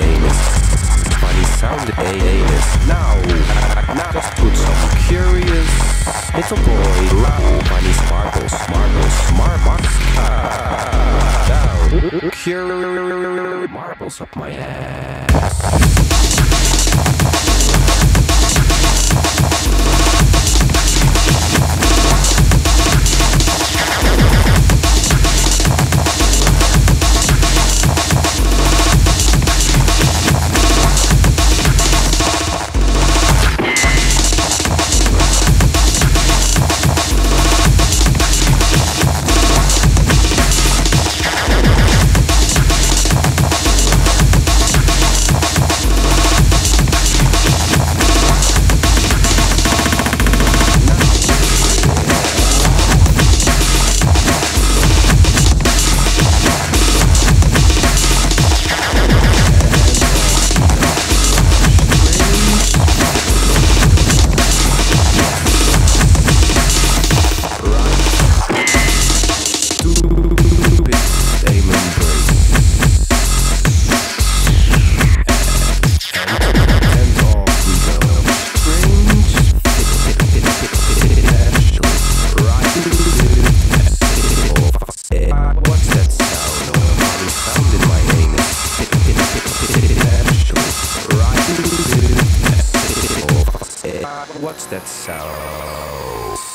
anus. Funny sound anus. Now, now just put some curious little boy, ra- funny sparkles, marbles, marbles. Ah, down, curious marbles up my ass. What's that sound?